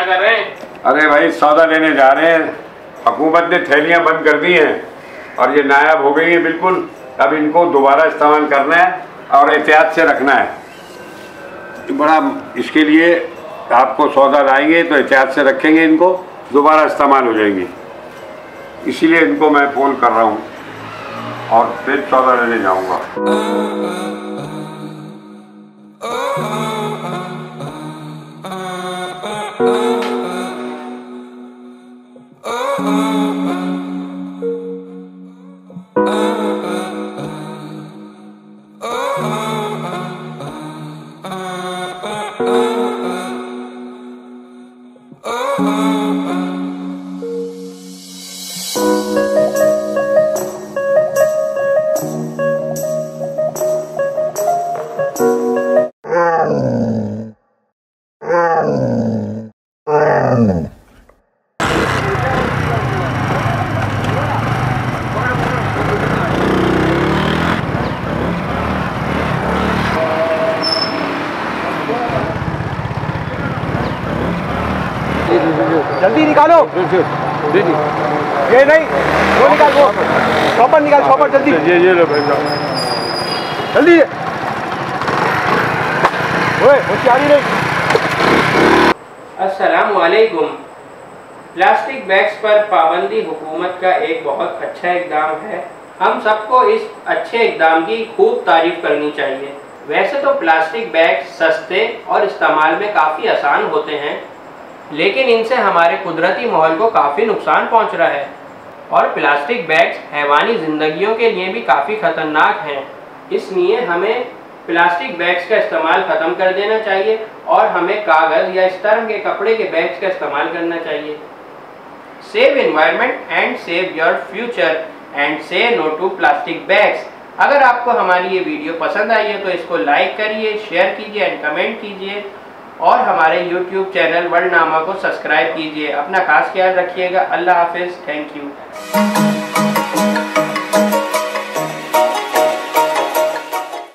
क्या कर रहे हैं अरे भाई सौदा लेने जा रहे हैं हुकूमत ने थैलियाँ बंद कर दी हैं और ये नायाब हो गई है बिल्कुल अब इनको दोबारा इस्तेमाल करना है और एहतियात से रखना है बड़ा इसके लिए आपको सौदा लाएँगे तो एहतियात से रखेंगे इनको दोबारा इस्तेमाल हो जाएँगे इसीलिए इनको मैं फ़ोन कर रहा हूँ और फिर सौदा लेने जाऊँगा Oh. जल्दी निकालो। ये नहीं वो निकाल वो शॉपर निकाल शॉपर जल्दी। ये ये लो भाई जल्दी। ओए होशियारी नहीं। असलकुम प्लास्टिक बैग्स पर पाबंदी हुकूमत का एक बहुत अच्छा इकदाम है। हम सबको इस अच्छे इकदाम की खूब तारीफ़ करनी चाहिए। वैसे तो प्लास्टिक बैग सस्ते और इस्तेमाल में काफ़ी आसान होते हैं लेकिन इनसे हमारे कुदरती माहौल को काफ़ी नुकसान पहुँच रहा है। और प्लास्टिक बैग्स हैवानी ज़िंदगियों के लिए भी काफ़ी ख़तरनाक हैं। इसलिए हमें प्लास्टिक बैग्स का इस्तेमाल ख़त्म कर देना चाहिए और हमें कागज़ या इस तरह के कपड़े के बैग्स का इस्तेमाल करना चाहिए। Save environment and save your future and say no to plastic bags अगर आपको हमारी ये वीडियो पसंद आई है तो इसको लाइक करिए शेयर कीजिए एंड कमेंट कीजिए। और हमारे यूट्यूब चैनल वर्ल्ड नामा को सब्सक्राइब कीजिए। अपना खास ख्याल रखिएगा। अल्लाह हाफिज़। Thank you